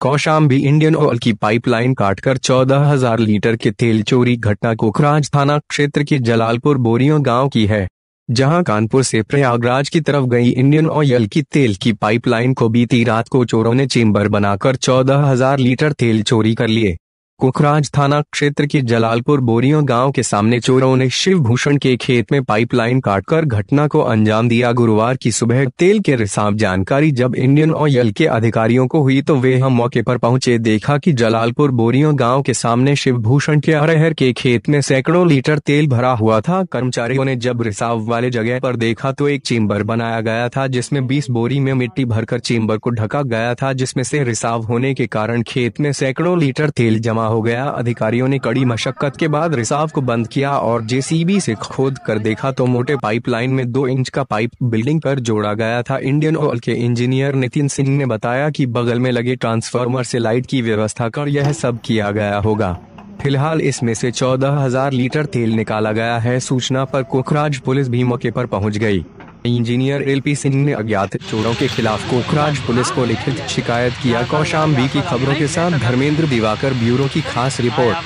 Kaushambi Indian oil की pipeline काटकर चौदह हज़ार लीटर के तेल चोरी घटना कोखराज थाना क्षेत्र के जलालपुर बोरियों गाँव की है, जहाँ कानपुर से प्रयागराज की तरफ़ गई इंडियन ऑयल की तेल की पाइपलाइन को बीती रात को चोरों ने चेम्बर बनाकर चौदह हज़ार लीटर तेल चोरी कर लिए। कुखराज थाना क्षेत्र के जलालपुर बोरियों गाँव के सामने चोरों ने शिव भूषण के खेत में पाइपलाइन काटकर घटना को अंजाम दिया। गुरुवार की सुबह तेल के रिसाव जानकारी जब इंडियन ऑयल के अधिकारियों को हुई तो वे हम मौके पर पहुँचे। देखा कि जलालपुर बोरियों गाँव के सामने शिव भूषण के अरहर के खेत में सैकड़ों लीटर तेल भरा हुआ था। कर्मचारियों ने जब रिसाव वाले जगह पर देखा तो एक चेम्बर बनाया गया था, जिसमें बीस बोरी में मिट्टी भरकर चेम्बर को ढका गया था, जिसमें से रिसाव होने के कारण खेत में सैकड़ों लीटर तेल जमा हो गया। अधिकारियों ने कड़ी मशक्कत के बाद रिसाव को बंद किया और जेसीबी से खोद कर देखा तो मोटे पाइपलाइन में दो इंच का पाइप बिल्डिंग पर जोड़ा गया था। इंडियन ऑयल के इंजीनियर नितिन सिंह ने बताया कि बगल में लगे ट्रांसफार्मर से लाइट की व्यवस्था कर यह सब किया गया होगा। फ़िलहाल इसमें से चौदह हज़ार लीटर तेल निकाला गया है। सूचना पर कोखराज पुलिस भी मौके पर पहुँच गई। इंजीनियर एल पी सिंह ने अज्ञात चोरों के खिलाफ कोखराज पुलिस को लिखित शिकायत किया। कौशाम्बी की खबरों के साथ धर्मेंद्र दिवाकर, ब्यूरो की खास रिपोर्ट।